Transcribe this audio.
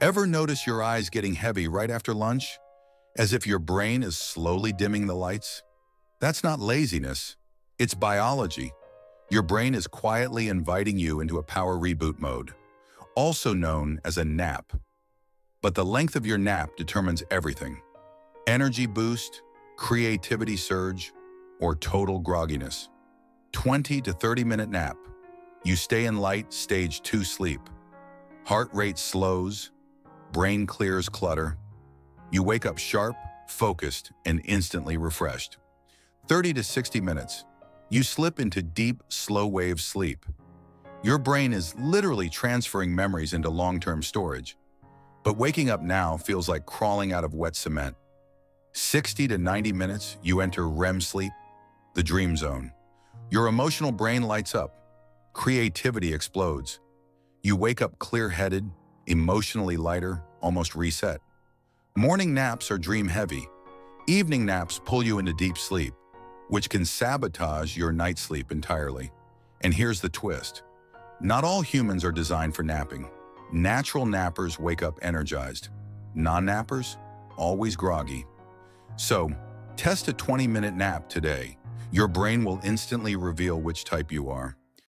Ever notice your eyes getting heavy right after lunch? As if your brain is slowly dimming the lights? That's not laziness. It's biology. Your brain is quietly inviting you into a power reboot mode, also known as a nap. But the length of your nap determines everything. Energy boost, creativity surge, or total grogginess. 20 to 30 minute nap. You stay in light stage 2 sleep. Heart rate slows, brain clears clutter. You wake up sharp, focused, and instantly refreshed. 30 to 60 minutes. You slip into deep, slow-wave sleep. Your brain is literally transferring memories into long-term storage. But waking up now feels like crawling out of wet cement. 60 to 90 minutes, you enter REM sleep, the dream zone. Your emotional brain lights up. Creativity explodes. You wake up clear-headed, emotionally lighter, almost reset. Morning naps are dream-heavy. Evening naps pull you into deep sleep, which can sabotage your night sleep entirely. And here's the twist. Not all humans are designed for napping. Natural nappers wake up energized. Non-nappers, always groggy. So, test a 20-minute nap today. Your brain will instantly reveal which type you are.